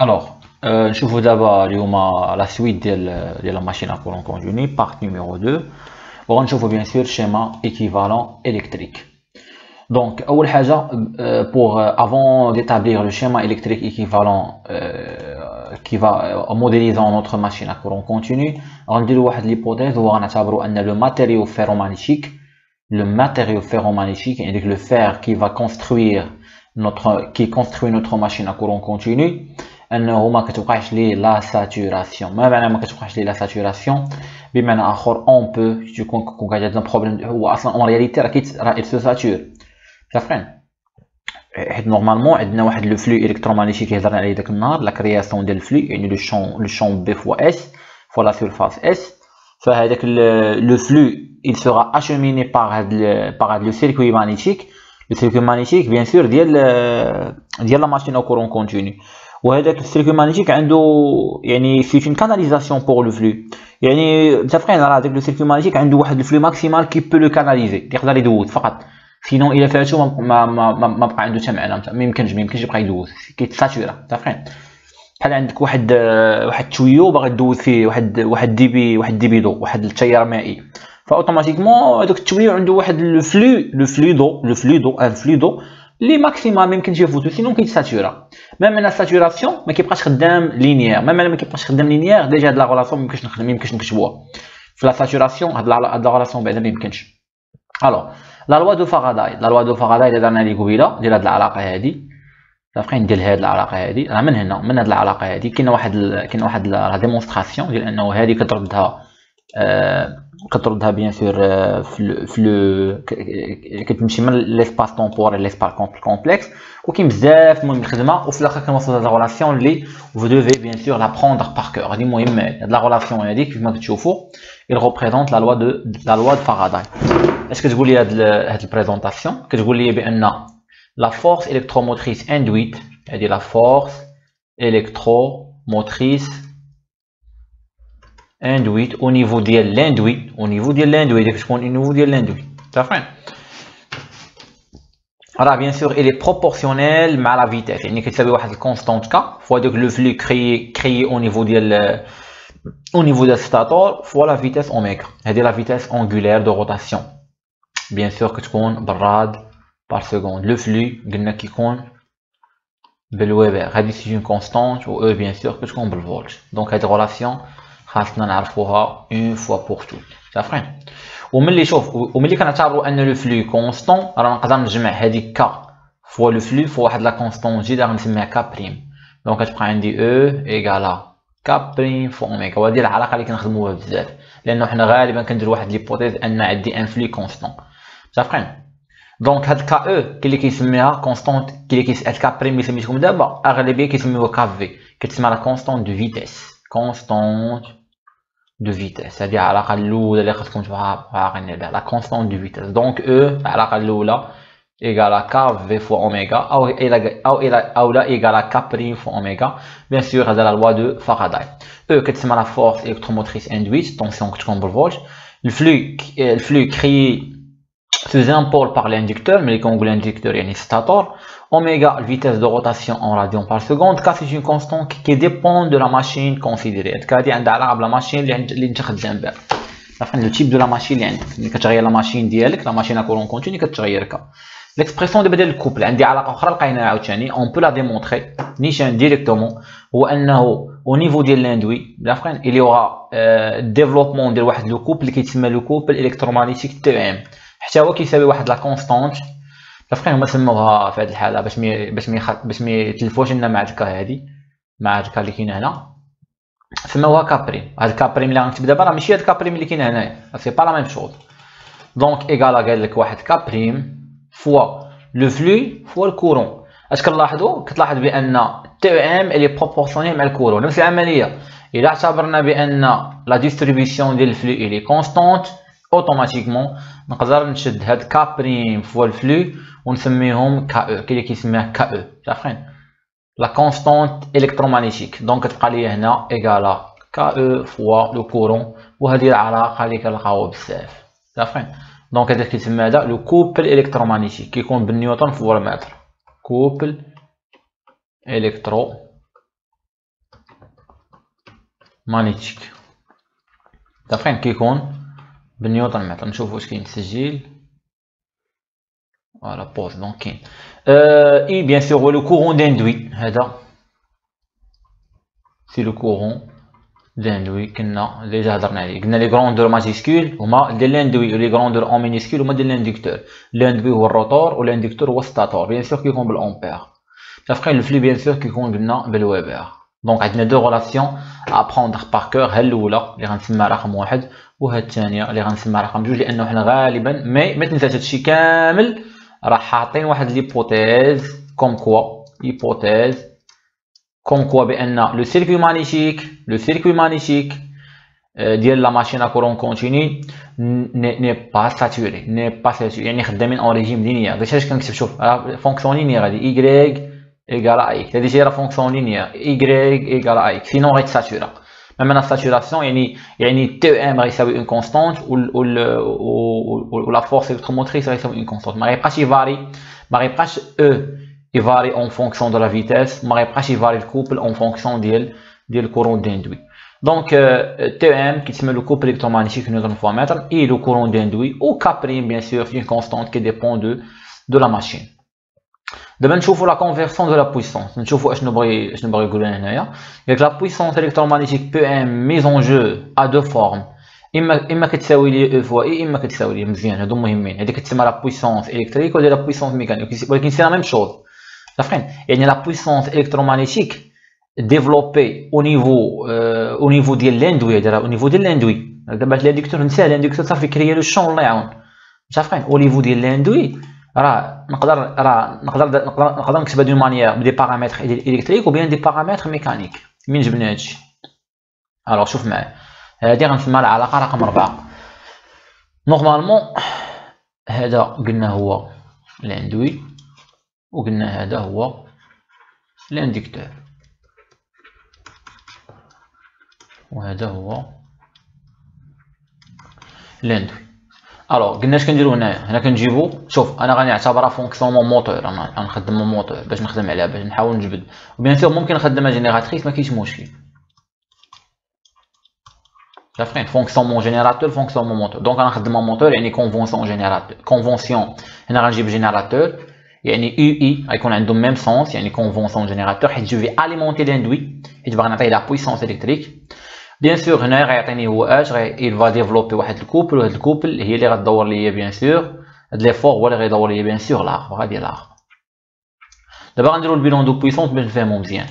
Alors, euh, je vous d'abord la suite de, la machine à courant continu, partie numéro 2. On va bien sûr le schéma équivalent électrique. Donc, euh, pour, euh, avant d'établir le schéma électrique équivalent qui va modéliser notre machine à courant continu, on dire l'hypothèse où on a le matériau ferromagnétique, le matériau ferromagnétique, le fer qui va construire notre, qui construit notre machine à courant continu, انه ما كتوقعش ليه لا ساتوراسيون ما معنى ما كتوقعش ليه لا ساتوراسيون بمعنى اخر اون بو تكون كون قاعد عندنا بروبليم هو اصلا اون رياليتي راه راه سو ساتور عارفين حيت نورمالمون عندنا واحد لو فلو الكترومagnétique اللي هضرنا عليه داك النهار لا كرياسيون ديال الفلو يعني لو شون لو شون بي فوا اس فوا لا سيرفاس اس فهذاك لو فلو il sera acheminé par هاد par هاد لو سيركوي مانيتيك لو سيركوي مانيتيك بيان سور ديال ديال لا ماشين او كورون كونتيني وهذاك ال circuit magnétique عنده يعني c'est une canalisation pour le flux يعني متفقين راه هذاك le magnétique عنده واحد ال flux maximal qui peut le canaliser يقدر يدوز فقط. sinon إلا فاتو ما ما ما, بقى عنده حتى معنى ما يمكنش ما يمكنش يبقى يدوز كيتساتورا متفقين بحال عندك واحد واحد tuyau باغي دوز فيه واحد واحد débit واحد débit de واحد التيار مائي. فأوتوماتيكمون هذاك التويو عنده واحد لو فلو لو فلو دو لو فلو دو ان فلو دو اللي ماكسيمال ما يمكنش يفوتو سينون كيتساتورا ميم أنا ساتوراسيون ما كيبقاش خدام لينيير ميم أنا ما كيبقاش خدام لينيير ديجا هاد لا غولاسيون ما نخدم ما نكتبوها في لا ساتوراسيون هاد لا غولاسيون بعدا ما يمكنش الوغ لا لوا دو فاراداي لا لوا دو فاراداي اللي درنا لي قبيله ديال هاد العلاقه هادي فين ندير هاد العلاقه هادي راه من هنا من هاد العلاقه هادي كاينة واحد كاينة واحد لا ديمونستراسيون ديال انه هادي كتردها آه كتردها بيان سور في في كتمشي من ليسباس طومبوريل ليسباس كومبلكس وكاين بزاف المهم الخدمه وفي الاخر كنوصل هاد لا ريلاسيون اللي فو دوفي بيان سور لا بروندر بار كور هادي المهم هاد لا ريلاسيون هادي كيف ما كتشوفوا il représente la loi de la loi de Faraday اش كتقول لي هاد هاد البريزونطاسيون كتقول لي بان لا فورس الكتروموتريس اندويت هادي لا فورس الكتروموتريس induite au niveau de l'induit au niveau de l'induit au niveau de l'induit عارفين راه bien sûr il est proportionnel مع la vitesse يعني كتساوي واحد الكونستانت كا فوا داك لو فلو كريي كريي au niveau ديال au niveau de stator fois la vitesse oméga هذه la vitesse angulaire de rotation bien sûr كتكون بالراد par seconde le flux قلنا كيكون بالويبر هذه سي اون كونستانت و او bien sûr كتكون بالفولت دونك هذه relation خاصنا نعرفوها اون فوا بور توت عارفين وملي شوف وملي كنعتبروا ان لو فلو كونستون راه نقدر نجمع هذيك كا فوا لو فلو فوا واحد لا كونستون جديده غنسميها كا بريم دونك كتبقى عندي او ايكالا كا بريم فوا اوميغا وهذه العلاقه اللي كنخدموها بزاف لانه حنا غالبا كنديروا واحد ليبوتيز ان عندي ان فلو كونستون عارفين دونك هاد كا او كاين اللي كيسميها كونستونت كاين اللي كيسال كا بريم اللي سميتكم دابا اغلبيه كيسميوها كا في كتسمى لا كونستونت دو فيتيس كونستونت de vitesse. C'est-à-dire à la constante de vitesse. Donc E égale à K V fois oméga ou là égale à K prime fois oméga bien sûr c'est la loi de Faraday. E qui la force électromotrice induite tension que tu le flux le flux créé sous un pôle par l'inducteur mais quand on l'inducteur يعني stator oméga vitesse de rotation en radians par seconde k c'est une constante qui dépend de la machine considérée k هذه عندها علاقه بلا ماشين اللي اللي انت خدام بها عرفتي لو تيب دو لا ماشين اللي عندك ملي كتغير لا ماشين ديالك لا ماشين كورون كونتيني كتغير كا ليكسبرسيون دابا ديال الكوبل عندي علاقه اخرى لقيناها عاوتاني اون بو لا ديمونطري نيشان ديريكتومون هو انه او نيفو ديال لاندوي عرفتي il y aura ديفلوبمون ديال واحد لو كوبل اللي كيتسمى لو كوبل الكترومagnétique تي ام حتى هو كيساوي واحد la constante. متفقين هما سموها في هذه الحالة باش ما باش ما باش ما يتلفوش لنا مع ال K هذه مع ال K اللي كاين هنا. سموها K prime. هاد ال K prime اللي غنكتب دابا راه ماشي هاد ال K prime اللي كاين هنايا. c'est pas la même chose donc égal à قال لك واحد K prime fois le flux fois ال courant اش كنلاحظوا كتلاحظ بأن TEM اللي proportionnel مع ال courant. نفس العملية. إلا اعتبرنا بأن la distribution ديال ال flux اللي constante automatiquement. نقدر نشد هاد K prime fois ال flux ونسميهم KO كاين اللي كيسميها KO عارفين la constante électromagnétique donc كتبقى لي هنا égal à KO fois le courant وهذه العلاقة اللي كنلقاوها بزاف. عارفين donc هذا كيسمى هذا le couple électromagnétique كيكون بالنيوتن fois المتر. couple électromagnétique متفقين كيكون بالنيوتن متر نشوفو واش كاين تسجيل فوالا بوز دونك كاين اي بيان سور هو لو كورون داندوي هذا سي لو كورون داندوي كنا ديجا هضرنا عليه قلنا لي غروندور ماجيسكول هما ديال لاندوي ولي غروندور اون مينيسكول هما ديال لانديكتور لاندوي هو الروتور ولانديكتور هو ستاتور بيان سور كيكون بالامبير دافخين لو فلي بيان سور كيكون قلنا بالويبر دونك عندنا دو غولاسيون ابروندر بار كور ها الاولى اللي غنسميها رقم واحد وها الثانية اللي غنسميها رقم جوج لأنه حنا غالبا مي ما تنساش هادشي كامل راه حاطين واحد ليبوتيز كوم كوا هيبوتيز comme quoi بأن le circuit magnétique le circuit magnétique ديال la machine à courant continu n'est pas saturé n'est pas saturé يعني خدامين en régime linéaire داكشي علاش كنكتب شوف fonction linéaire هادي égale à x. C'est-à-dire la fonction linéaire y égale à x. Sinon, on saturée. Même la saturation, يا إما Tm كتكون constante ou le, ou la force électromotrice كتكون constante. Mais il varie. Mais E, il varie en fonction de la vitesse. Mais il varie le couple en fonction du courant d'induit. Donc, euh, Tm, qui est le couple électromagnétique nous allons mettre, et le courant d'induit, ou K', bien sûr, une constante qui dépend de, de la machine دابا نشوفوا لا كونفيرسيون دو لا بويسونس نشوفوا اشنو بغي اشنو بغي يقول لنا هنايا قالك لا بويسونس الكترومagnétique بي ام ميز اون جو ا دو فورم اما اما كتساوي لي او فوا اي اما كتساوي لي مزيان هادو مهمين هذيك كتسمى لا بويسونس الكتريك ولا لا بويسونس ميكانيك ولكن سي لا ميم شوز عارفين يعني لا بويسونس الكترومagnétique ديفلوبي او نيفو او نيفو ديال لاندوي هذا او نيفو ديال لاندوي دابا لانديكتور نساه لانديكتور صافي كريا لو شون الله يعاون متفقين او نيفو ديال لاندوي راه نقدر راه نقدر نقدر نكتبها دون مانيير بدي بارامتر إلكتريك و بيان دي بارامتر ميكانيك. من جبنا هادشي الوغ شوف معايا هادي غنسميها العلاقة رقم ربعة. normalement هذا قلنا هو l'induit وقلنا هذا هو l'inducteur وهذا هو l'induit. Alors قلنا اش كنديرو هنايا. هنا كنجيبو شوف أنا غنعتبرها fonctionnement moteur أنا غنخدم مون موتور باش نخدم عليها باش نحاول نجبد. و bien sûr ممكن نخدمها génératrice ما كاينش مشكل. عرفتين fonctionnement générateur fonctionnement moteur donc -ment moteur يعني convention générateur convention هنا غنجيب جينيراتور يعني U I غيكون عنده même sens يعني convention générateur حيت je vais alimenter l'induit حيت باغي نعطيه la puissance électrique bien sûr هنا غيعطيني هو اش غي va développer واحد le couple وهاد le couple هي اللي غدور ليا bien sûr هاد l'effort هو اللي غيدور ليا bien sûr l'arbre غادي l'arbre دابا غنديرو le bilan de puissance باش نفهمو مزيان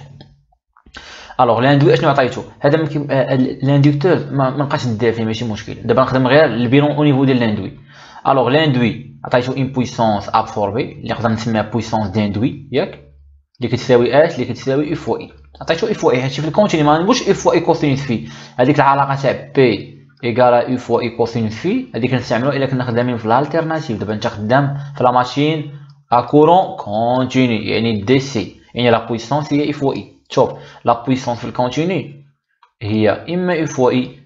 alors l'induit اشنو عطيتو هذا ممكن l'inducteur ما نبقاش ندير فيه ماشي مشكل دابا نخدم غير le bilan au niveau ديال l'induit alors l'induit عطيتو une puissance absorbée اللي نقدر نسميها puissance d'induit ياك اللي كتساوي اش اللي كتساوي V I عطيتو V I هادشي في le continu ما نقولش V I cosinus phi هذيك العلاقه تاع P égale à V I cosinus phi هذيك كنستعملو الا كنا خدامين في l'alternatif دابا انت خدام في la machine à courant continu يعني DC يعني la puissance هي V I شوف la puissance في le continu هي اما V I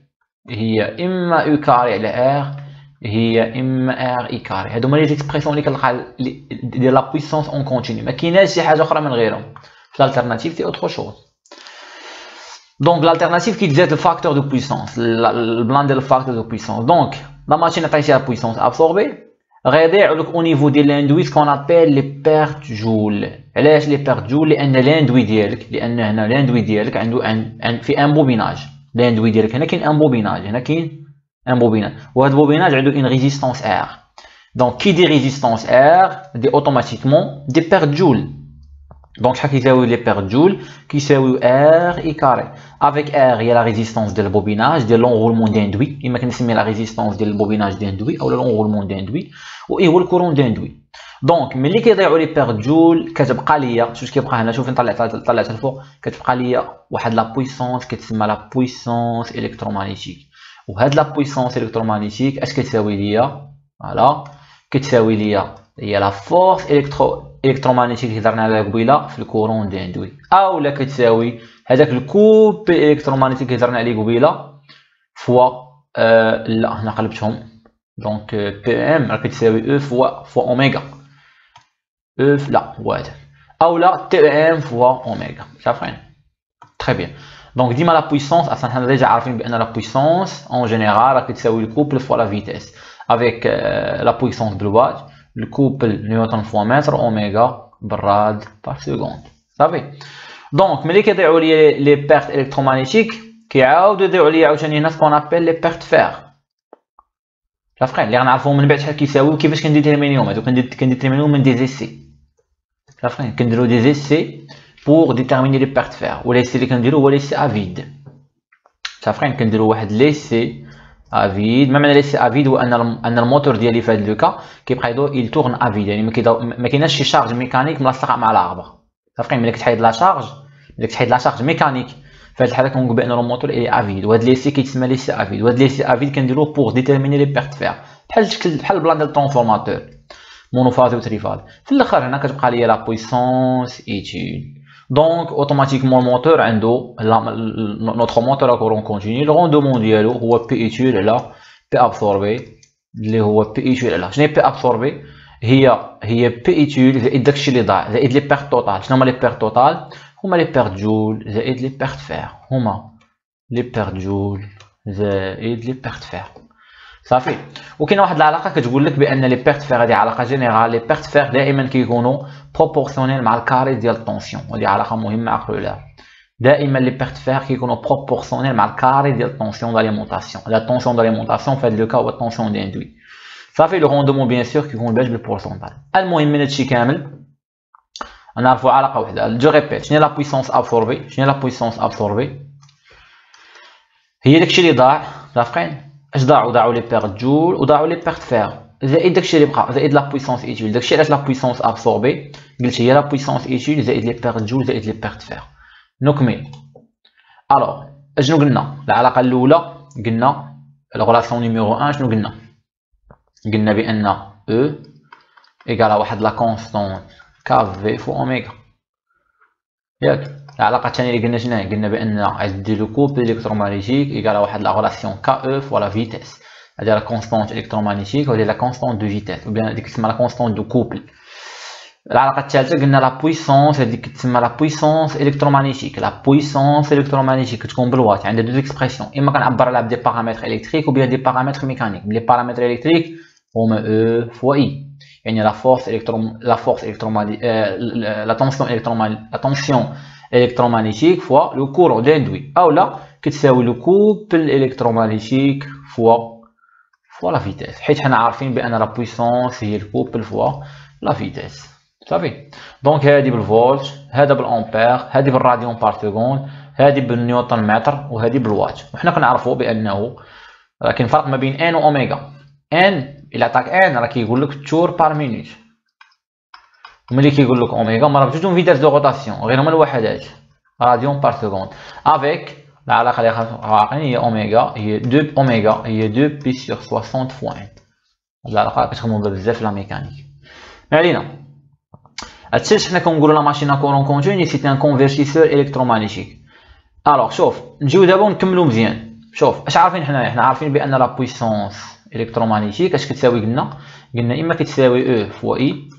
هي اما U carré على R هي اما R I carré هادو هما les expressions اللي كنلقى ديال la puissance en continu ما كايناش شي حاجة أخرى من غيرهم L'alternative, c'est autre chose. Donc, l'alternative qui disait le facteur de puissance, le blanc de le facteur de puissance. Donc, la machine a la puissance absorbée. Regardez au niveau de l'induit, ce qu'on appelle les pertes joules. علاش les pertes joules لان l'induit ديالك لان هنا l'induit ديالك عنده في un bobinage l'induit ديالك هنا كاين un bobinage هنا كاين un bobinage وهذا bobinage عنده une résistance R donc qui dit résistance R dit automatiquement des pertes joules donc, chaque iséoui les pertes joules qui s'éoui R et carré. Avec R, il y a la résistance de bobinage, de l'enroulement d'induit. Il m'a la résistance de bobinage d'induit ou l'enroulement d'induit ou le courant d'induit. Donc, mais les qui les pertes joules, كتبقى ليا شوف كيبقى هنا شوف طلعت طلعت الفوق كتبقى ليا واحد لا بويسونس كتسمى لا بويسونس الكترومagnétique وهاد لا بويسونس الكترومagnétique اش كتساوي ليا فوالا كتساوي ليا هي لا فورس الكترو الكترومagnétique اللي هضرنا عليها قبيلة في الكورون داندوي اولا كتساوي هذاك le couple électromagnétique اللي هضرنا عليه قبيلة fois آه لا هنا قلبتهم. donc P m راه كتساوي أو fois fois oméga. أو لا هو هذا. اولا T m fois oméga. شافين؟ très bien donc ديما la puissance أصلا حنا déjà عارفين بأن la puissance en général راه كتساوي le couple fois la vitesse avec la puissance بالوات الكوبل نيوتن فوا متر اوميغا بالراد بار سكوند صافي دونك ملي كيضيعوا لي لي بيرت الكترومagnétique كيعاودوا يضيعوا لي عاوتاني هنا سكون ابل لي بيرت فير صافي اللي غنعرفو من بعد شحال كيساويو كيفاش كنديتيرمينيهم هادو كنديتيرمينيهم من دي زيسي صافي كنديرو دي زيسي بور ديتيرميني لي بيرت فير و ليسي اللي كنديرو هو ليسي افيد صافي كنديرو واحد ليسي افيد ما معنى ليسي افيد هو ان ان الموتور ديالي في هاد لوكا كيبقى يدور il tourne à vide يعني ما كايناش شي charge mécanique ملصقه مع l'arbre صافي ملي كتحيد la charge ملي كتحيد la charge mécanique في هاد الحاله كنقول بان le moteur est à vide وهاد l'essai كيتسمى l'essai à vide وهاد l'essai à vide كنديروه pour déterminer les pertes fer بحال بحال le bilan ديال le transformateur monophasé و triphasé في الآخر هنا كتبقى ليا la puissance ايتيود دونك اوتوماتيكمون الموتور عنده نوتر موتور كورون كونتيني الروندومون ديالو هو بي ايتيود على بي ابسوربي اللي هو بي ايتيود على شنو هي بي ابسوربي هي هي بي ايتيود زائد داكشي اللي ضاع زائد لي بيرت توتال شنو هما لي بيرت توتال هما لي بيرت جول زائد لي بيرت فير هما لي بيرت جول زائد لي بيرت فير صافي. وكاينه واحد العلاقة كتقول لك بأن لي بيرت فيغ هذه علاقة جينيرال لي بيرت فيغ دائما كيكونوا بروبورسيونيل مع الكاري ديال الطونسيون وهذه علاقة مهمة عقلوا عليها دائما لي بيرت فيغ كيكونوا بروبورسيونيل مع الكاري ديال الطونسيون داليمونطاسيون لا طونسيون داليمونطاسيون في هذا لو كا هو الطونسيون ديندوي صافي le rendement bien sûr كيكون باش ب le pourcentage المهم من هادشي كامل نعرفوا علاقة وحدة. je répète شنو la puissance absorbée شنو la puissance absorbée هي داكشي اللي ضاع صافين اش ضاعوا ضاعوا les pertes joules وضاعوا les pertes fer. زائد داكشي اللي بقى زائد la puissance utile داكشي علاش la puissance absorbée قلت هي la puissance utile زائد les pertes joules زائد les pertes fer. نكمل alors اشنو قلنا؟ العلاقة الأولى قلنا الغولاسيون نيميرو 1 شنو قلنا؟ قلنا بأن أو ايكال واحد لا كونستونت كاف في فو اوميغا ياك. العلاقه الثانيه اللي قلنا شنو قلنا بان عندي لو كوبل الكترومagnétique ايكال واحد لا ريلاسيون كا او فوا لا فيتيس هذه لا كونستونت الكترومagnétique وهذه لا كونستونت دو فيتيس او بيان هذيك تسمى لا كونستونت دو كوبل العلاقه الثالثه قلنا لا بويسونس هذيك تسمى لا بويسونس الكترومagnétique لا بويسونس الكترومagnétique كتكون بالوات عندها دو اكسبرسيون اما كنعبر عليها بدي بارامتر الكتريك او بيان دي بارامتر ميكانيك لي بارامتر الكتريك هما او فوا اي يعني لا فورس الكترو لا فورس الكترومagnétique لا تونسيون الكترومagnétique لا تونسيون Électromagnétique fois le courant d'induit أو لا كتساوي le couple électromagnétique fois fois la vitesse حيت حنا عارفين بأن la puissance هي le couple fois la vitesse صافي. donc هادي ب le volt هذا ب l'ampère هادي ب le radian par seconde هادي ب le newton mètre وهادي ب le watt. وحنا كنعرفوا بأنه راه كاين فرق ما بين N و oméga N إلى عطاك N راه كيقول لك tour par minute ملي كيقول لك اوميغا ما راه بجوجهم vitesse de rotation غير هما الوحدات. radian par seconde avec العلاقه اللي عارفين هي اوميغا هي 2 اوميغا هي 2 pi sur 60 fois N العلاقه كتخدموا بزاف في la mécanique ما علينا هادشي حنا كنقولوا la machine courant continu c'est un convertisseur électromagnétique alors شوف نجيو دابا ونكملوا مزيان شوف اش عارفين حنايا حنا عارفين بان la puissance électromagnétique اش كتساوي قلنا قلنا اما كتساوي E fois I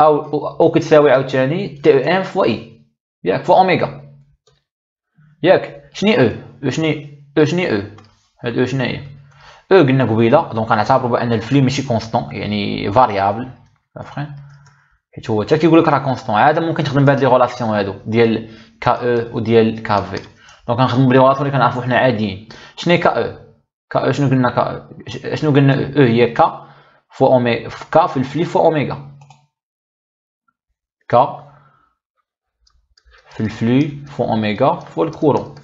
أو أو كتساوي عاوتاني Tem fois اي ياك fois oméga. ياك شني E E شني E شني E هاد E شنو هي؟ E قلنا قبيلة donc غنعتبروا بأن ال flux ماشي constant يعني variable عرفتي حيت هو حتى كيقول لك راه constant عاد ممكن تخدم بهاد les relations هادو ديال K E وديال K phi donc غنخدموا ب les relations اللي كنعرفوا حنا عاديين. شنو هي K E K E شنو قلنا K شنو قلنا E هي K fois oméga K fois ال flux fois oméga. K fois ال flux fois oméga fois ال courant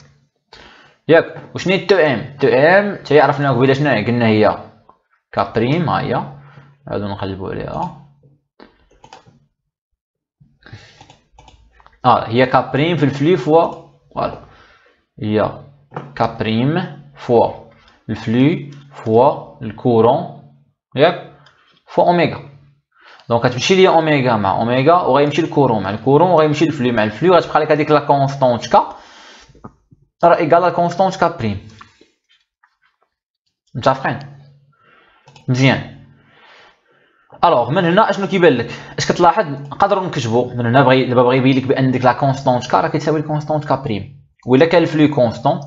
ياك وشنو هي Tem؟ Tem حتى عرفنا قبيلة شنو قلنا هي K prime ها هي. هادو نقلبو عليها. آه هي K prime fois ال flux fois voilà هي K prime fois ال flux fois ال courant. ياك fois oméga donc غتمشي ليا اوميغا مع اوميغا وغيمشي ال courant مع ال courant وغيمشي ال flux مع ال flux غتبقى لك هذيك la constante K راه égale la constante K prime متفقين مزيان alors من هنا اشنو كيبان لك؟ اش كتلاحظ نقدروا نكتبوا. من هنا بغي دابا بغي يبين لك بان ديك la constante K راه كتساوي ال constante K prime ولا كان ال flux constant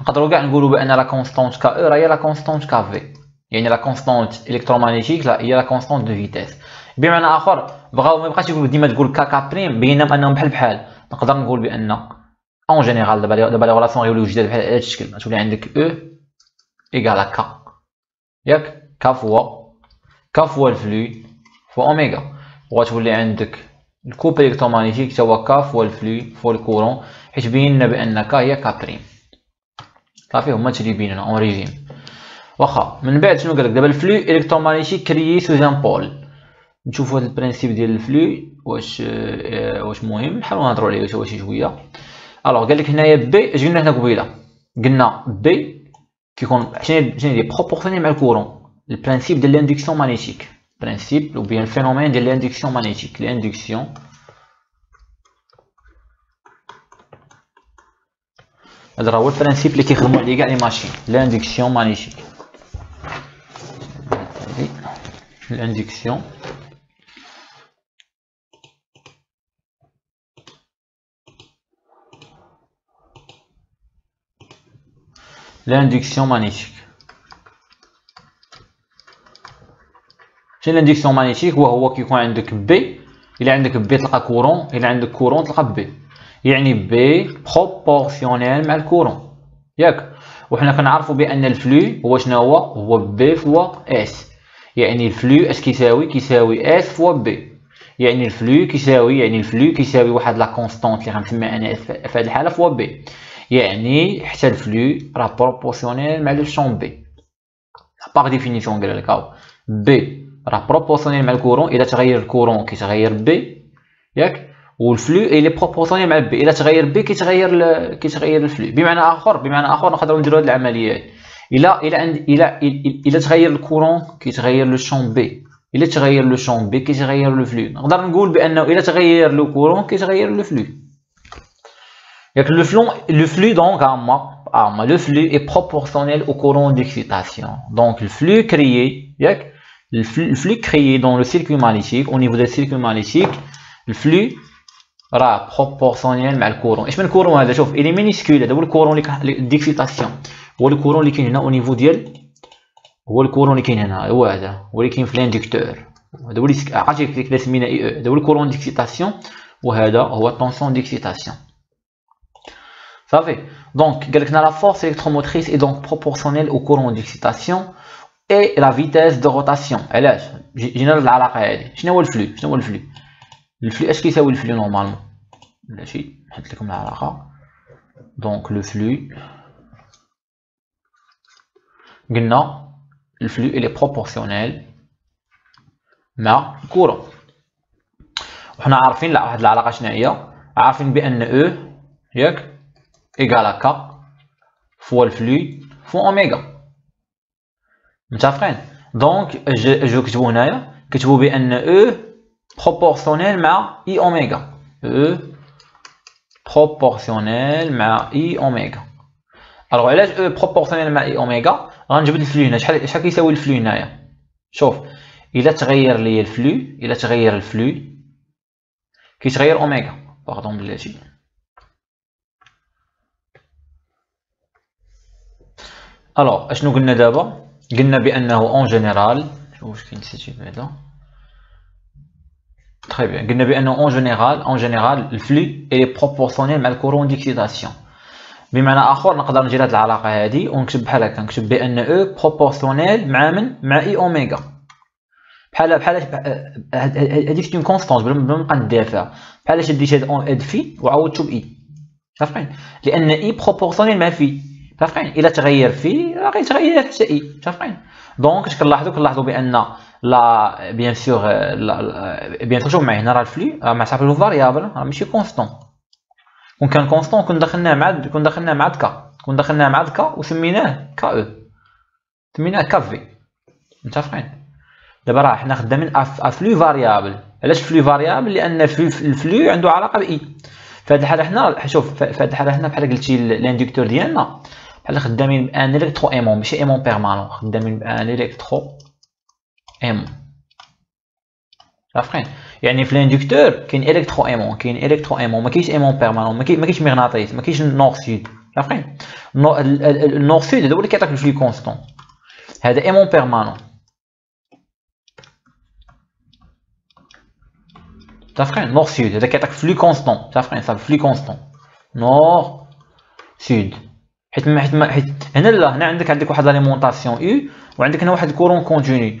نقدروا كاع نقولوا بأن la constante K E هي la constante K phi يعني la constante électromagnétique لا هي la constante de vitesse بمعنى اخر بغاو ما يبقاش يقولوا ديما تقول K prime بينما انهم بحال بحال نقدر نقول بان en général دابا دابا les relations غيوليو جداد بحال هذا الشكل تولي عندك E égal K ياك K fois K fois ال flux fois oméga وغتولي عندك ال couple électromagnétique تا هو K fois ال flux fois ال courant حيت بينا بان K هي K prime صافي هما اللي بيننا en régime واخا من بعد شنو قالك؟ دابا ال flux électromagnétique créé sous un pôle. نشوفوا هذا ال principe ديال ال flux واش آه واش مهم. نحاولوا نهضروا عليه شي شوية. alors قال لك هنايا B اش قلنا هنا قبيلة. قلنا B كيكون شنو شنو دي proportionnel مع ال courant. ال principe ديال l'induction magnétique principe ou bien ال phénomène ديال l'induction magnétique l'induction هذا هو ال principe اللي كيخدموا عليه كاع les machines. l'induction magnétique l'induction l'induction magnétique. شنو l'induction magnétique وهو كيكون عندك B إلا عندك B تلقى courant إلا عندك courant تلقى B يعني B proportionnel مع ال courant ياك. وحنا كنعرفوا بأن ال flux هو شنو هو؟ هو B fois S يعني ال flux اش كيساوي؟ كيساوي S fois B يعني ال flux كيساوي يعني ال flux كيساوي واحد la constante اللي غنسميها أنا في هذه الحالة فوا بي يعني حتى ال flux راه proportionnel مع le champ B par définition قال لك B راه proportionnel مع ال courant إلا تغير ال courant كيتغير B ياك؟ و ال flux est proportionnel مع B إلا تغير B كيتغير كيتغير ال flux. بمعنى آخر بمعنى آخر نقدروا نديروا هذه العمليات الا الا عند الا الا تغير الكورون كيتغير لو شون بي الا تغير لو شون بي كيتغير لو فلو نقدر نقول بانه الا تغير لو كورون كيتغير لو فلو le flux, le flux donc le flux est proportionnel au courant d'excitation. Donc le flux créé, le flux, le flux créé dans le circuit magnétique, au niveau du circuit magnétique, le flux sera proportionnel au courant. ايش من الكورون هذا شوف il est minuscule هذا هو الكورون ديكسيتاسيون هو الكورون اللي كاين هنا au niveau ديال هو الكورون اللي كاين هنا هو هذا هو اللي كاين في الاندكتور هذا هو اللي عرفتي كيف سمينا اي او هذا هو الكورون ديكسيتاسيون وهذا هو الطونسيون ديكسيتاسيون savez Donc, la force électromotrice est donc proportionnelle au courant d'excitation et la vitesse de rotation. Elle j'ai le flux le flux Le flux, est-ce qu'il le flux normalement Donc, le flux. Le Flux, il est proportionnel مع courant. وحنا عارفين واحد العلاقة شنو هي؟ عارفين بأن E ياك égal à K fois le flux fois oméga. متفقين؟ donc جو كتبو هنايا كتبو بأن E proportionnel مع I oméga أو proportionnel مع I oméga alors علاش E proportionnel مع I oméga غنجبد ال flux هنا. شحال شحال كيساوي ال flux هنايا؟ شوف إلا تغير لي ال flux إلا تغير ال flux كيتغير oméga. pardon بلاتي. alors أشنو قلنا دابا؟ قلنا بأنه en général واش كاين نسيت بعدا. très bien قلنا بأنه en général en général ال flux est proportionnel مع ال courant d'excitation بمعنى آخر نقدر ندير هاد العلاقة هادي ونكتب بحال هكا نكتب بان E proportionnel مع من؟ مع I oméga بحال بحال هاديك c'est une constante بلا ما نبقى ندافع. بحال شديت هاد اد phi وعاودتو ب I عارفين لأن I proportionnel مع phi متفقين إلا تغير phi راه غيتغير حتى I متفقين donc اش كنلاحظوا كنلاحظوا بأن لا bien sûr bien sûr شوف معايا هنا راه ال flux مع صاحب variable راه ماشي constant كون كان constant كون دخلناه مع كون دخلناه مع K كون دخلناه مع K وسميناه K E سميناه K phi متفقين دابا راه حنا خدامين à flux variable علاش flux variable لأن ال flux عنده علاقة ب I هذه الحاله حنا شوف هذه الحاله حنا بحال قلتي ال inducteur ديالنا بحال خدامين بان électro-aimant ماشي aimant permanent خدامين بان électro ايمون عارفين يعني في ال inducteur كاين électro-aimant كاين électro-aimant ما كاينش aimant permanent ما كاينش مغناطيس ما كاينش nord sud عارفين ال nord sud هذا هو اللي كيعطيك ال flux constant هذا aimant permanent تعرفين nord sud هذا كيعطيك flux constant تعرفين صافي flux constant nord sud حيت حيت حيت هنا لا هنا عندك عندك واحد l'alimentation أو وعندك هنا واحد الكورون كونتيني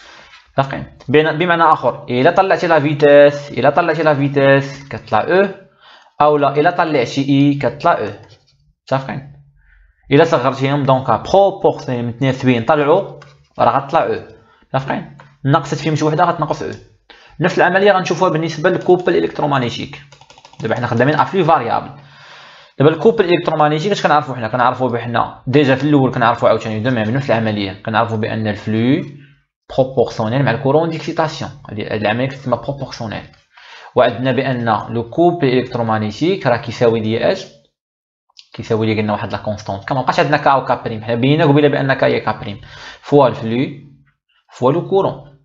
فاهمين بمعنى آخر الا طلعتي la vitesse الا طلعتي la vitesse كتطلع أو أو لا الا طلعتي i كتطلع أو. متفقين الا صغرتيهم donc 2 ثوين طلعوا راه غتطلع أو. متفقين نقصت فيهم شي وحدة غتنقص أو. نفس العملية غنشوفوها بالنسبة لل couple électromagnétique دابا حنا خدامين à flux variable دابا ال couple électromagnétique اش كنعرفوا حنا؟ كنعرفوا بحنا déjà في الأول كنعرفوا عاوتاني de même نفس العملية. كنعرفوا بأن ال flux proportionnel مع ال courant d'excitation هذه العملية كتسمى proportionnel وعندنا بأن le couple électromagnétique راه كيساوي دي اش كيساوي لي قلنا واحد la constante كما بقاش عندنا k و k prime حنا بينا قبيلة بأن k هي k prime fois ال flux fois le courant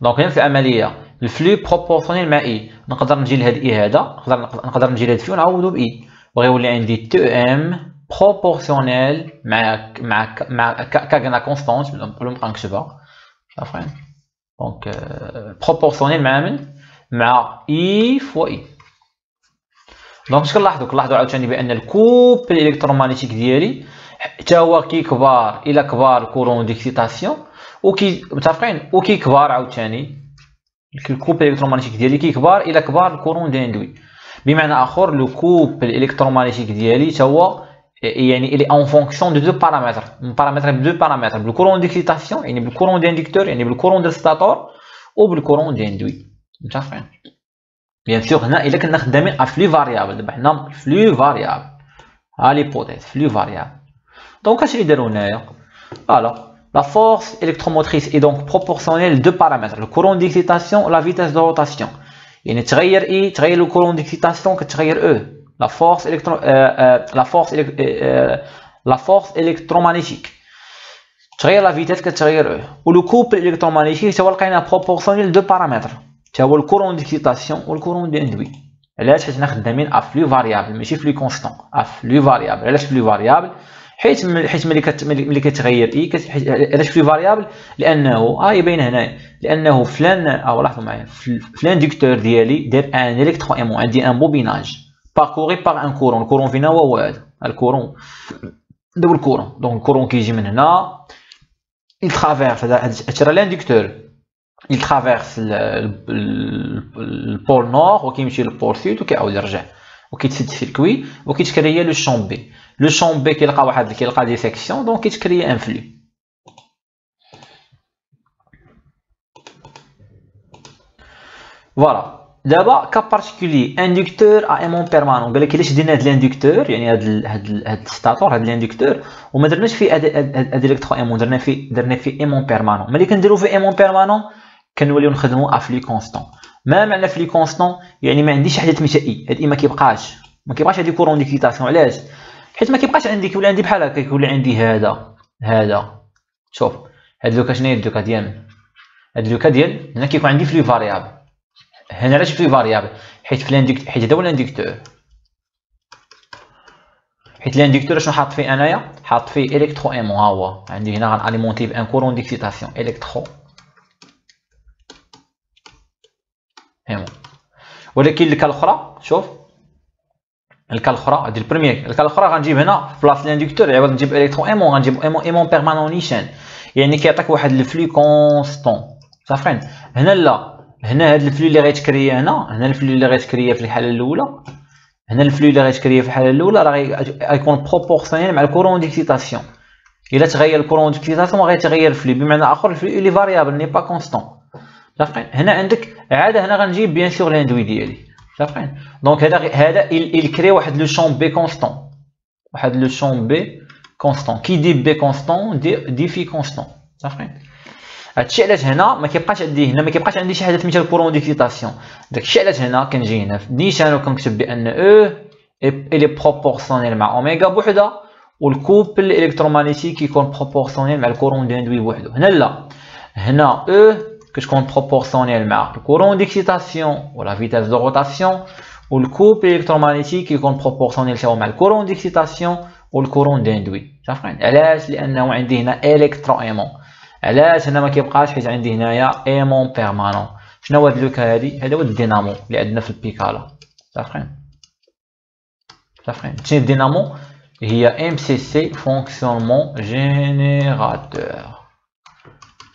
donc هنا في العملية ال flux proportionnel مع i نقدر نجي لهاد i هذا نقدر نقدر نجي لهاد في ونعوضو ب i وغيولي عندي Tem proportionnel مع مع مع k constante نقولو نبقى نكتبها عارفين donc proportionnel مع من مع i fois i donc اش كنلاحظوا كنلاحظوا عاوتاني بأن ال couple électromagnétique ديالي حتى هو كيكبر إلى كبار ال courant d'excitation وكي متفقين؟ وكيكبر عاوتاني. ال couple électromagnétique ديالي كيكبر إلى كبار ال courant d'induit بمعنى آخر le couple électromagnétique ديالي حتى هو يعني il est en fonction de deux paramètres paramètre de deux paramètres بالكورون ديكسيتاسيون يعني بالكورون دينديكتور يعني بالكورون ديال ستاتور وبالكورون ديندوي متفقين بيان سور هنا الا كنا خدامين ا فلو فاريابل دابا حنا فلو فاريابل ها ليبوتيز فلو فاريابل دونك اش اللي داروا هنايا فوالا La force électromotrice est donc proportionnelle de paramètres, le courant d'excitation ou la vitesse de rotation. يعني تغير اي تغير le courant d'excitation كتغير او la force électro la force la force électromagnétique. تغير la vitesse كتغير أو و le couple électromagnétique هو لقينا proportionnel de paramètres. تا هو الكورون ديكسيتاسيون والكورون ديندوي علاش حيت حنا خدامين ا فلو فاريابل ماشي فلو كونستون ا فلو فاريابل علاش فلو فاريابل حيت حيت ملي كت ملي كتغير اي علاش فلو فاريابل لأنه آه يبين هنا لأنه فلان أو لاحظوا معايا فلان ديكتور ديالي دار ان الكترو ايمون عندي ان بوبيناج باركوري باغ ان كورون الكورون فينا هو هذا الكورون دابا الكورون دونك الكورون كيجي من هنا il traverse هذا راه لانديكتور il traverse البول نور وكيمشي للبول سود وكيعاود يرجع وكيتسد السيركوي وكيتكريا لو شون بي لو شون بي كيلقى واحد كيلقى دي سيكسيون دونك كيتكريا ان فلو فوالا دابا cas particulier inducteur à aimant permanent قال لك علاش درنا هاد ال inducteur يعني هاد هاد هاد ال stator هاد ال inducteur وما درناش فيه هاد ال électro-aimant درنا فيه درنا فيه aimant permanent ملي كنديرو فيه aimant permanent كنوليو نخدمو à flux constant ما معنى flux constant يعني ما عنديش حدث مثائي هاد ما كيبقاش ما كيبقاش عندي courant d'excitation علاش حيت ما كيبقاش عندي كيولي عندي بحال هكا كيولي عندي هذا هذا شوف هاد le cas شنو هي le cas ديال هاد le cas ديال هنا كيكون عندي flux variable هنا علاش flux variable؟ حيت في ال inducteur حيت هذا هو ال inducteur حيت ال inducteur شنو حاط فيه انايا؟ حاط فيه électro-aimant ها هو. عندي هنا غناليمونتي بان courant d'excitation électro-aimant ولكن ال cas الأخرى شوف. ال cas الأخرى هذه ال première. ال cas الأخرى غنجيب هنا في بلاصه ال inducteur عوض نجيب électro-aimant غنجيب aimant aimant permanent نيشان يعني كيعطيك واحد ال flux constant صافين هنا لا. هنا هاد ال flux اللي غيتكريا هنا هنا ال flux اللي غيتكريا في الحالة الأولى. هنا ال flux اللي غيتكريا في الحالة الأولى راه غيكون proportionnel مع ال courant d'excitation إلا تغير ال courant d'excitation غيتغير ال flux. بمعنى آخر ال flux اللي variable n'est pas constant هنا عندك عادة هنا غنجيب bien sûr l'induit ديالي. صافين donc هذا هذا crée واحد le champ B constant واحد لو شون بي كونستون كي دي بي كونستون دي دي في كونستون صافين هادشي علاش هنا ما كيبقاش عندي هنا ما كيبقاش عندي شي حاجة سميتها الكورون ديكسيتاسيون. داكشي علاش هنا كنجي هنا في نيشان كنكتب بأن أو الي بروبورسيونيل مع اوميغا بوحدة والكوبل الالكترومagnétique كيكون بروبورسيونيل مع الكورون داندوي بوحدو. هنا لا. هنا أو كتكون بروبورسيونيل مع الكورون ديكسيتاسيون ولا فيتاس دو روتاسيون وال couple électromagnétique كيكون proportionnel سوا مع ال courant d'excitation وال courant d'induit صافين علاش؟ لأنه عندي هنا électro-aimant علاش هنا ما كيبقاش حيت عندي هنايا aimant permanent شنو هاد le cas هادي؟ هذا هو الدينامو اللي عندنا في البيكالا. صافين صافين شنو الدينامو هي MCC fonctionnement générateur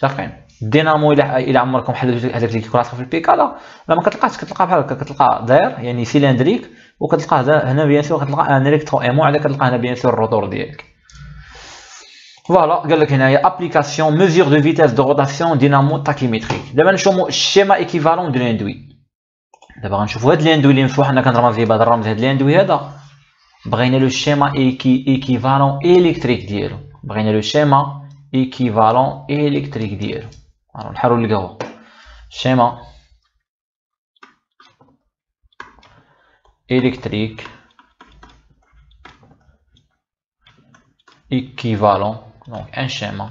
صافين الدينامو إلى عمركم حليتو هذاك اللي كيكون في البيكالا لا ما كتلقاش كتلقى بحال هكا. كتلقى داير يعني سيلندريك وكتلقى هنا بيان سور كتلقى ان الكترو ايمون على كتلقى هنا بيان سور الروتور ديالك. فوالا قال لك هنايا ابليكاسيون ميزور دو فيتاس دو روتاسيون دينامو تاكيميتريك دابا نشوفو الشيما ايكيفالون دو لاندوي دابا غنشوفو هاد لاندوي اللي مفتوح حنا كنرمز ليه بهذا الرمز هاد لاندوي هذا بغينا لو شيما ايكي ايكيفالون الكتريك ديالو بغينا لو شيما ايكيفالون الكتريك ديالو نحاولو نلقاوها شيما électrique équivalent donc un schéma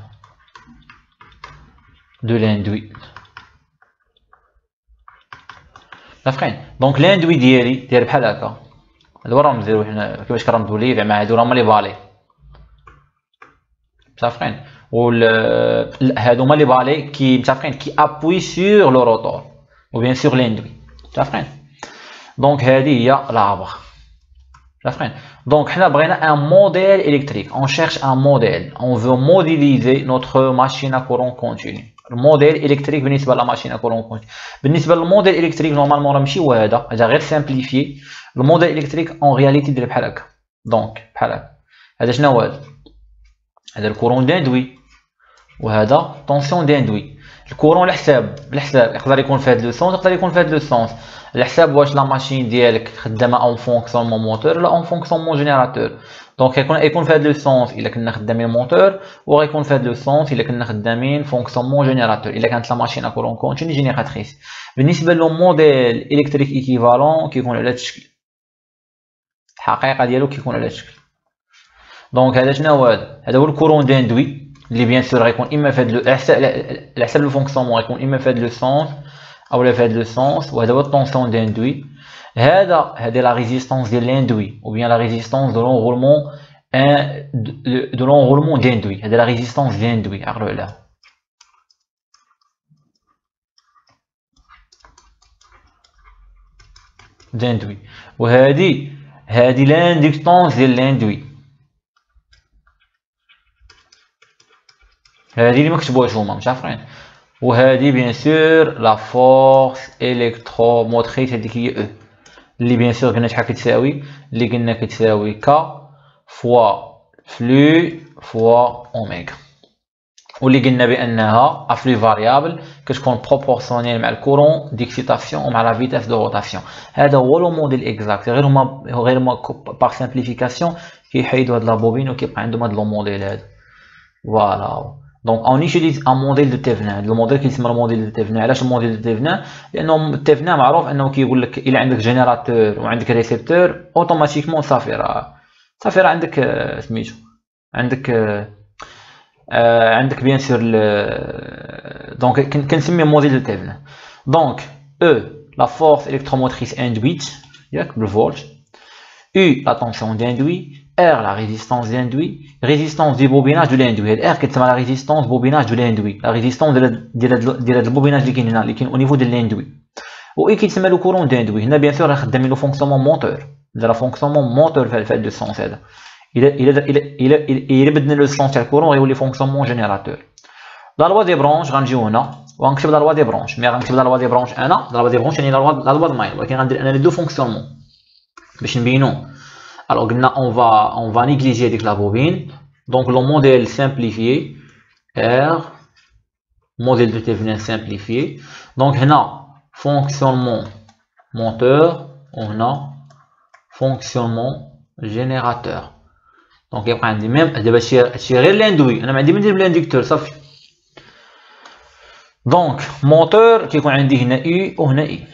de l'induit عرفتين دونك لاندوي ديالي داير بحال هكا هادو راهم نديرو حنا كيفاش كنرمزو ليه زعما هادو راهما لي بالي متفقين وال هادو هما لي بالي كي متفقين كي ابوي سور لو روتور و بيان سور لاندوي متفقين دونك هادي هي لابغ متفقين دونك حنا بغينا ان موديل الكتريك اون شيرش ان موديل اون فو موديليزي نوتر ماشين ا كورون كونتيني الموديل الكتريك بالنسبه لماشين ا كورون كونتيني بالنسبه للموديل الكتريك نورمالمون راه ماشي هو هذا هذا غير سامبليفي الموديل الكتريك اون رياليتي دير بحال هكا دونك بحال هكا هذا شنو هو هذا هذا الكورون داندوي وهذا طونسيون داندوي ال courant الحساب بالحساب يقدر يكون في هذا le sens يقدر يكون في هذا le sens. الحساب واش la machine ديالك خدامة en fonctionnement moteur ولا en fonctionnement générateur. donc يكون يكون في هذا le sens إلا كنا خدامين موتور وغيكون في هذا le sens إلا كنا خدامين fonctionnement générateur. إلا كانت la machine courant continu génératrice. بالنسبة le modèle électrique équivalent كيكون على هذا الشكل. الحقيقة ديالو كيكون على هذا الشكل. دونك هذا شنو هو هذا؟ هو الكورون داندوي اللي بيان سور غيكون اما في هذا على حساب لو فونكسيونمون غيكون اما في هذا لو سونس ou fait le sens ou la tension d'induit c'est la résistance de l'induit ou bien la résistance de l'enroulement de l'enroulement d'induit c'est la résistance d'induit d'induit ou c'est l'inductance de l'induit C'est اللي ما كتبوهاش هما مش عارفين. وهذه بيان سور لا فورس الكتروموتريس هذيك هي أو اللي بيان سور قلنا شحال كتساوي؟ اللي قلنا كتساوي ك فوا فلو فوا اوميغا واللي قلنا بأنها افلو فاريابل كتكون بروبورسيونيل مع الكورون ديكسيتاسيون ومع لا فيتاس دو روتاسيون هذا هو le modèle exact غير هما غير هما par simplification كيحيدوا هاد la bobine وكيبقى عندهم هاد le modèle هذا voilà donc on utilise un modèle de Thévenin هذا الموديل كيسمى ال modèle de Thévenin علاش ال modèle de Thévenin لأنه Thévenin معروف انه كيقول لك الا عندك générateur وعندك récepteur automatiquement صافي راه صافي راه عندك سميتو عندك عندك bien sûr دونك كنسمي موديل دو تيفنا دونك أو لا فورس الكتروموتريس اندويت ياك بالفولت U, la tension d'induit, R, la résistance d'induit, résistance du bobinage de l'induit. R, c'est la résistance bobinage de l'induit, la résistance de la bobinage au niveau de l'induit. Ou E, qui est le courant d'induit. On a bien sûr le fonctionnement moteur, de la fonctionnement moteur fait de sens. Il est le sens du courant et le fonctionnement générateur. La loi des branches, rangiona, ou on la loi des branches. Mais on la loi des branches 1, la loi des branches, c'est la loi de Maille. On a les deux fonctionnements. باش نبينو Alors on va, on va négliger avec la bobine. Donc le modèle simplifié, R, modèle de Thévenin simplifié. Donc on a fonctionnement monteur, on a fonctionnement générateur. Donc il y a même, l'induit. On l'inducteur, ça fait. Donc monteur qui est un U, on a I.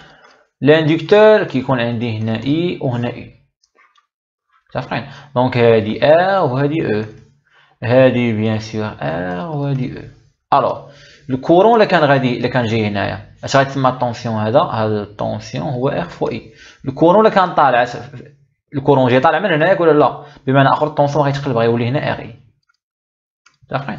L'inducteur qui est un I, on a I. متفقين دونك هادي ا وهادي أو هادي بيان سور ا وهادي أو الوغ الكورون اللي كان غادي اللي كان جاي هنايا اش غيتسمى الطونسيون هذا هذا الطونسيون هو ار فوا اي الكورون اللي كان طالع الكورون جاي طالع من هنايا ولا لا بمعنى اخر الطونسيون غيتقلب غيولي هنا ار اي متفقين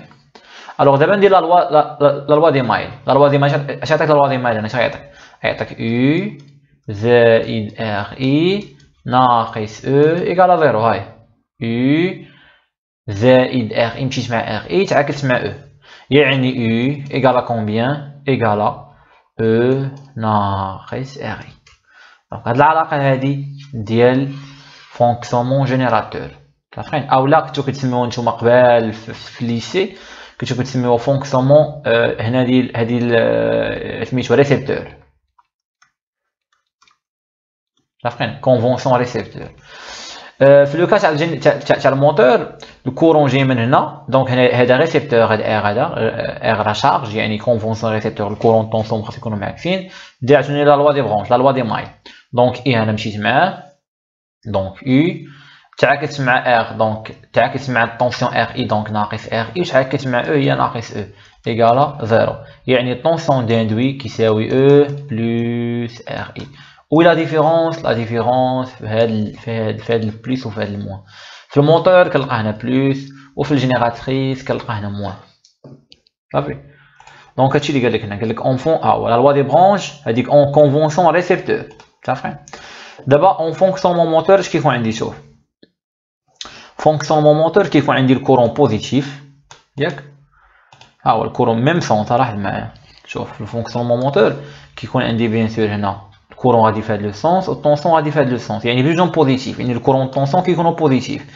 الوغ دابا ندير لا لوا لا دي مايل لا لوا دي مايل اش عطاك لا لوا دي مايل أنا اش غيعطيك غيعطيك أو زائد ار اي ناقص او ايكال زيرو هاي او زائد ار اي مشيت مع ار اي تعاكلت مع او يعني U égale à combien égale à E ناقص R I دونك هاد العلاقة هادي ديال فونكسيونمون جينيراتور عارفين أولا كنتو كتسميوه نتوما قبال في الليسي كنتو كتسميوه فونكسيونمون هنا ديال هادي سميتو ريسيبتور عارفين كونفونسيون ريسيبتور في لو كا تاع تاع الموتور الكورون جاي من هنا دونك هنا هذا ريسيبتور هذا ار هذا ار لا شارج يعني كونفونسيون ريسيبتور الكورون طونسون خاص يكونوا معكسين ديرتوني لا لوا دي برونش لا لوا دي ماي دونك اي انا مشيت معاه دونك يو تعاكس مع ار دونك تعاكس مع الطونسيون ار اي دونك ناقص ار اي تعاكس مع او هي ناقص او ايكالا زيرو يعني الطونسيون داندوي كيساوي او بلوس ار اي Où est la différence La différence fait fait le plus ou fait le moins. في الموتور كنلقى هنا بلوس وفي الجينيراتريس كنلقى هنا موان صافي دونك هادشي اللي قال لك هنا قال لك اون فون اه ولا لوا دي برونش هذيك اون كونفونسيون ريسيبتور صافي دابا اون فونكسيون موتور اش كيكون عندي شوف فونكسيون موتور كيكون عندي الكورون بوزيتيف ياك ها هو الكورون ميم سون تلاحظ معايا شوف الفونكسيون موتور كيكون عندي بيان سور هنا الكورون غادي في هذا لو سونس والطونسيون غادي في هذا لو سونس يعني لي جون بوزيتيف يعني الكورون والطونسيون كيكونوا بوزيتيف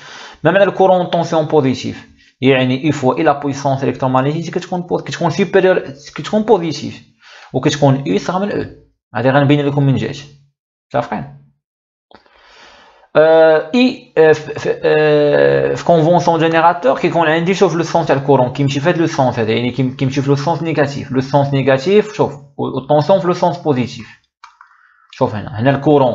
ما معنى الكورون والطونسيون بوزيتيف يعني اي فوا اي لا بويسونس الكترومغنيتيك كتكون كتكون سوبيريور كتكون بوزيتيف وكتكون اي صغر من او هادي غنبين لكم من جات متفقين اي في كونفونسيون جينيراتور كيكون عندي شوف لو سونس تاع الكورون كيمشي في هذا لو سونس هذا يعني كيمشي في لو سونس نيجاتيف لو سونس نيجاتيف شوف والطونسيون في لو سونس بوزيتيف شوف هنا. هنا الكورون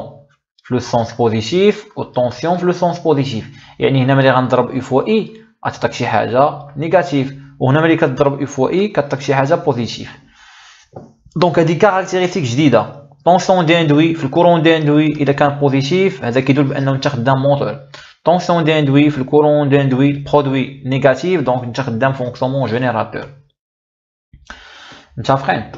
في لو سونس بوزيتيف والطونسيون في لو سونس بوزيتيف. يعني هنا ملي غنضرب E fois I غتعطيك شي حاجة négative وهنا ملي كتضرب E fois I كتعطيك شي حاجة positive. donc هادي caractéristique جديدة. tension d'induit fois le courant d'induit إذا كان positif هذا كيدل بأنه انت خدام moteur. tension d'induit fois le courant d'induit produit négatif donc انت خدام fonctionnement générateur. متفقين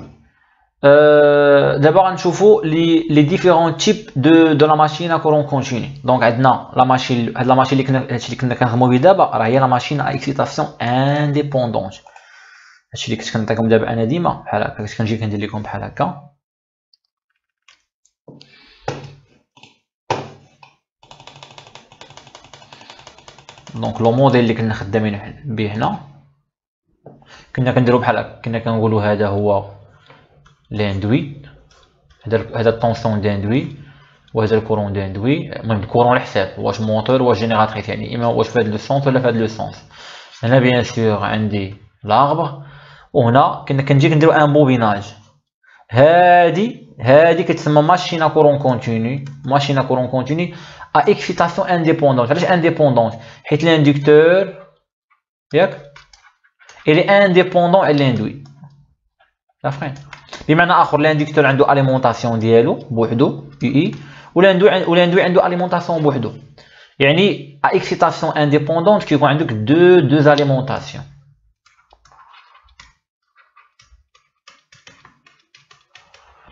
Euh, d'abord نشوفوا les les différents types de de la machine courant continu donc عندنا la machine هاد la machine اللي كنا هادشي اللي كنا كنخدمو به دابا راه هي la machine excitation indépendante هادشي اللي كنت كنعطيكم دابا أنا ديما بحال هكا كنت كنجي كندير لكم بحال هكا دونك لو موديل اللي كنا خدامين به هنا كنا كنديرو بحال هكا كنا كنقولوا هذا هو لاندوي هذا هذا الطونسيون داندوي وهذا الكورون داندوي المهم الكورون الحساب واش موتور واش جينيراتريس يعني اما واش في هذا لو سونس ولا في هذا لو سونس هنا بيان سور عندي لاربر وهنا كنا كنجي كنديرو ان بوبيناج هادي هادي كتسمى ماشينا كورون كونتيني ماشينا كورون كونتيني ا اكسيتاسيون انديبوندونت علاش انديبوندونت حيت لاندكتور ياك الي انديبوندون على لاندوي عارفين بمعنى آخر لانديكتور عنده اليمونطاسيون ديالو بوحدو اي اي ولاندوي ولاندوي عنده اليمونطاسيون بوحدو. يعني à excitation indépendante كيكون عندك deux deux alimentations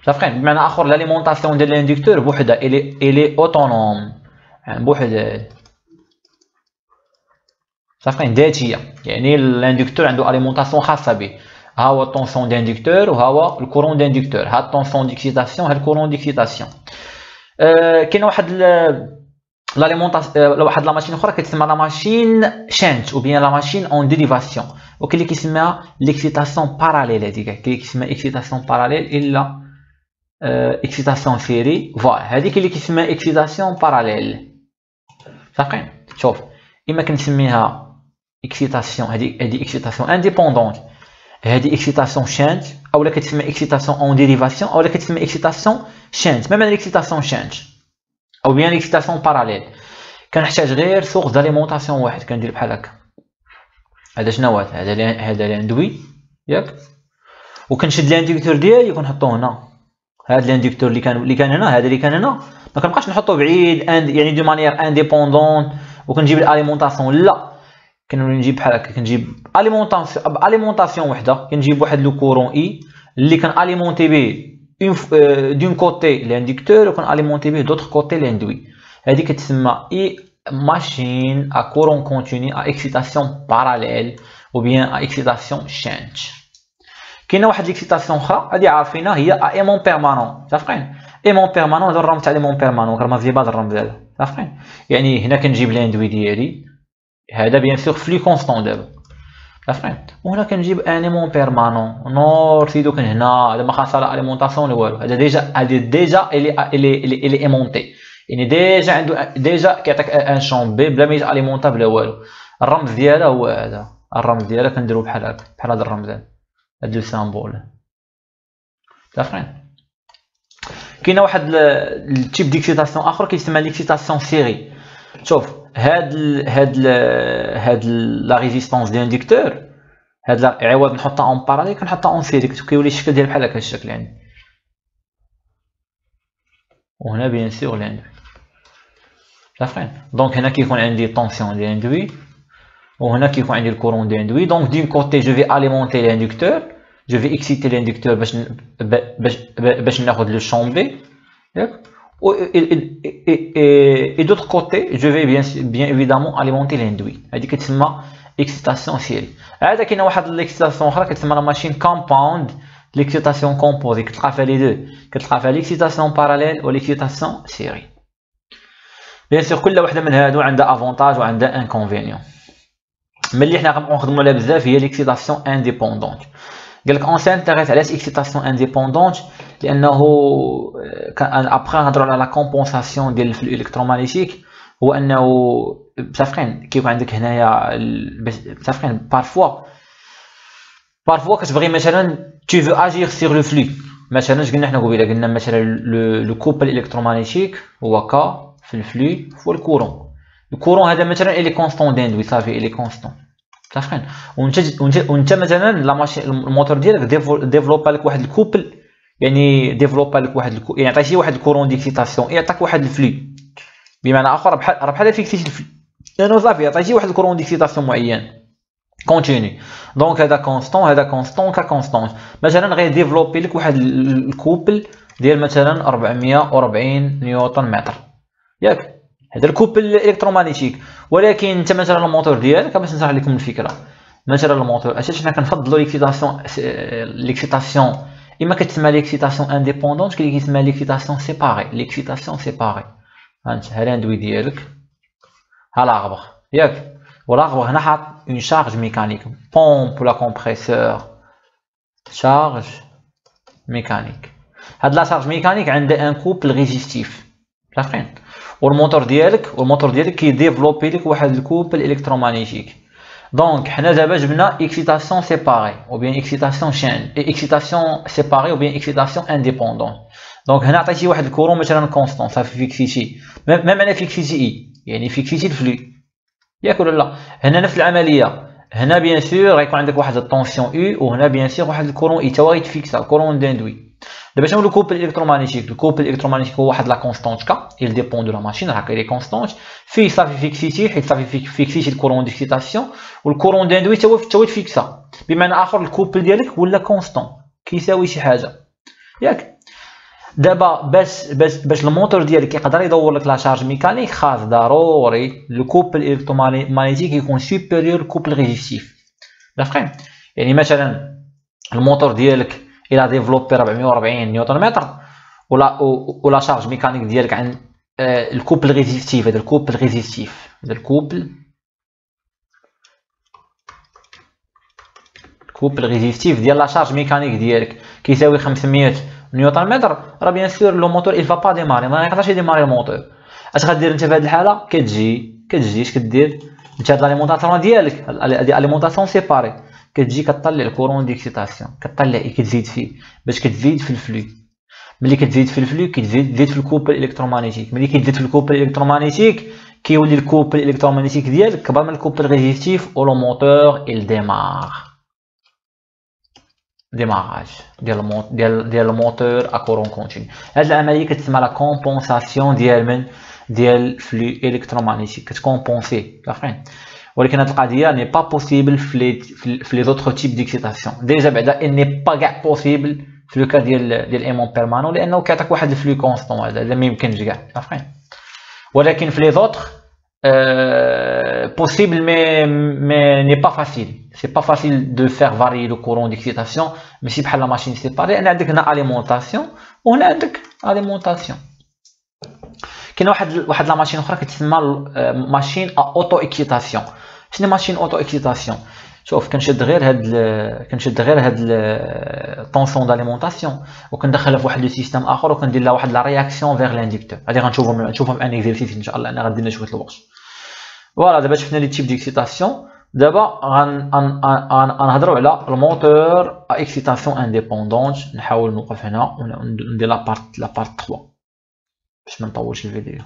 صافين بمعنى آخر l'alimentation ديال l'inducteur بوحدها elle est elle est autonome بوحدها صافين ذاتية. يعني l'inducteur عنده alimentation خاصة به. هو الطونسيون داندكتور وها هو الكورون داندكتور ها الطونسيون ديكسيتاسيون ها الكورون ديكسيتاسيون كاينه واحد لاليمونطاسيون واحد لا ماشين اخرى كتسمى لا ماشين شانت او بيان لا ماشين اون ديريفاسيون وكاين اللي كيسميها ليكسيتاسيون باراليل هذيك كاين اللي كيسميها اكسيتاسيون باراليل الا اكسيتاسيون سيري فوالا هذيك اللي كيسمى اكسيتاسيون باراليل صافي شوف اما كنسميها اكسيتاسيون هذه هذه اكسيتاسيون انديبوندونت هذه اكسيتاسيون شانت اولا كتسمى excitation en dérivation اولا كتسمى excitation shunt ما معنى ال excitation shunt ou bien excitation parallèle كنحتاج غير source d'alimentation واحد كندير بحال هكا. هذا شنو هذا هذا ال induit ياك. وكنشد ال inducteur ديالي وكنحطو هنا. هذا ال inducteur اللي كان اللي كان هنا هذا اللي كان هنا. ما كنبقاش نحطو بعيد يعني de manière indépendante وكنجيب ال alimentation لا. كنولي نجيب بحال هكا كنجيب alimentation alimentation وحدة كنجيب واحد le courant I اللي كان alimenter به d'un côté l'inducteur وكان alimenter به d'autre côté l'induit هذه كتسمى une machine à courant continu à excitation parallèle ou bien à excitation shunt. كاينة واحد l'excitation أخرى هذه عارفينها هي aimant permanent عارفين aimant permanent هذا الرمز تاع aimant permanent راه مزيبا هذا الرمز هذا. عارفين يعني هنا كنجيب لاندوي ديالي هذا بيان سور فلي كونستون دابا. عارفين وهنا كنجيب ان ايمون بيرمانون. نور سيدو كان هنا هذا ما خاص لا اليمونطاسيون والو. هذا ديجا هذا ديجا الي الي الي ايمونتي. يعني ديجا عنده ديجا كيعطيك ان شومبي بلا ما يجي اليمونتا بلا والو. الرمز ديالها هو هذا. الرمز ديالها كنديرو بحال هكا بحال هذا الرمز هذا لو سامبول. دافرين كاينة واحد ال type d'excitation آخر كيسمى l'excitation série. شوف هاد ال هاد ال هاد la résistance ديال ال inducteur هاد عوض نحطها en parallèle كنحطها en série كيولي الشكل ديال بحال هكا الشكل يعني. وهنا bien sûr l'induit دافرين donc هنا كيكون عندي tension ديال ال induit وهنا كيكون عندي ال courant d'induit donc d'un côté je vais alimenter l'inducteur جو في اكسيتي لاندكتور باش باش باش ناخذ لو شومبي ياك؟ و اي دوتر كوتي جو في بيان بيان ايفيدامون اليمونتي لاندوي هذه كتسمى اكسيتاسيون سيري عاد كاينه واحد ليكسيتاسيون اخرى كتسمى لا ماشين كومباوند ليكسيتاسيون كومبوزي كتلقى فيها لي دو كتلقى فيها ليكسيتاسيون باراليل و ليكسيتاسيون سيري بيان سور كل وحده من هادو عندها افونتاج وعندها انكونفينيون ملي حنا غنبقاو نخدمو عليها بزاف هي ليكسيتاسيون انديبوندونت قالك اون سانتيريس علاش اكسيتاسيون انديبوندونت لأنه ابخي نهضروا على la compensation ديال ال flux électromagnétique هو أنه مسافقين كيكون عندك هنايا مسافقين parfois parfois كتبغي مثلا tu veux agir sur le flux. مثلا قلنا حنا قبيلة؟ قلنا مثلا le couple électromagnétique هو K fois le flux هو ال courant ال courant هذا مثلا il est constant d'induit صافي il est constant متفقين وانت وانت وأنت مثلا la machine ال moteur ديالك développa لك واحد ال couple يعني développa لك واحد الكو... يعني عطيتي واحد ال courant d'excitation يعطيك واحد ال flux. بمعنى آخر بحال بحال fixيتي ال flux. لأنه صافي عطيتي واحد ال courant d'excitation معين. continu donc هذا constant هذا constant K constant مثلا غير développer لك واحد ال couple ديال مثلا 440 نيوتن متر. ياك. هذا ال couple électromagnétique ولكن أنت مثلا الموتور ديالك باش نشرح لكم الفكرة. مثلا الموتور اش حنا كنفضلوا l'excitation l'excitation اما كتسمى ليكسيتاسيون انديبوندونت كاين اللي كيسمى ليكسيتاسيون سيباري ليكسيتاسيون سيباري هانت ها الاندوي ديالك ها لاغبغ ياك ولاغبغ هنا حاط اون شارج ميكانيك بومب ولا كومبريسور شارج ميكانيك هاد لا شارج ميكانيك عندها ان كوبل ريزيستيف عارفين والموتور ديالك والموتور ديالك كيديفلوبي لك واحد الكوبل الكترومغنيتيك دونك حنا دابا جبنا اكسيتاسيون سيباري او بيان اكسيتاسيون شين اكسيتاسيون سيباري او بيان اكسيتاسيون انديبوندون دونك هنا عطيتي واحد الكورون مثلا كونستون صافي فيكسيتي ما معنى فيكسيتي اي يعني فيكسيتي الفلو ياك ولا لا هنا نفس العمليه هنا بيان سور غيكون عندك واحد الطونسيون او وهنا بيان سور واحد الكورون اي تا هو غيتفيكسا الكورون داندوي دابا شنو le couple électromagnétique le couple électromagnétique هو واحد la constante K il dépend de la machine هكا les constantes فيه صافي فيكسيتي حيت صافي فيكسيتي ال courant d'excitation وال courant d'induit تا هو تا هو تفيكسا بمعنى اخر ال couple ديالك ولا constant كيساوي شي حاجة ياك دابا باش باش باش الموتور ديالك يقدر يدور لك la charge mécanique خاص ضروري le couple électromagnétique يكون supérieur couple résistif متافقين يعني مثلا الموتور ديالك إلى développé 440 نيوتن متر ولا و la charge mécanique ديالك عن ال couple résistif هذا ال couple résistif هذا ال couple ال couple résistif ديال la charge mécanique ديالك كيساوي 500 نيوتن متر راه bien sûr le moteur va pas démarrer ما يقدرش يديماري الموتور اش غدير انت في هذه الحاله كتجي كتجي اش كدير انت هاد l'alimentation ديالك هادي alimentation séparée كتجي كطلع ال courant d'excitation كطلع كتزيد فيه. باش كتزيد في ال flux ملي كتزيد في ال flux كتزيد تزيد في ال couple électromagnétique ملي كتزيد في ال couple électromagnétique كيولي ال couple électromagnétique ديالك كبر من ال couple résistif و le moteur il démarre. démarrage ديال ديال ديال ال moteur à courant continu هاد العملية كتسمى la compensation ديال من؟ ديال فلو الكترومغنيتيك كتكومبونسي. عارفين ولكن هاد القضيه ني با بوسيبل في لي في لي زوتر تيب ديكسيتاسيون ديجا بعدا ني با كاع بوسيبل في لو كا ديال ديال ايمون بيرمانون لانه كيعطيك واحد الفلو كونستون هذا ما يمكنش كاع عارفين ولكن في لي زوتر possible mais, mais n'est pas facile. C'est pas facile de faire varier le courant d'excitation, mais si la machine séparée, on a une alimentation, on a une alimentation. كاين واحد واحد لا ماشين اخرى كتسمى ماشين اوتو اكسيتاسيون شنو machine auto excitation شوف كنشد غير هاد كنشد غير هاد tension d'alimentation وكندخلها في واحد le système آخر وكندير لها واحد la réaction vers l'inducteur هادي غنشوفهم نشوفهم en exercice إن شاء الله. أنا غندير شوية الوقت. voilà دابا شفنا les types d'excitation دابا غنهضروا على ال moteur excitation indépendante نحاول نوقف هنا. وندير la part la part 3 باش ما نطولش الفيديو.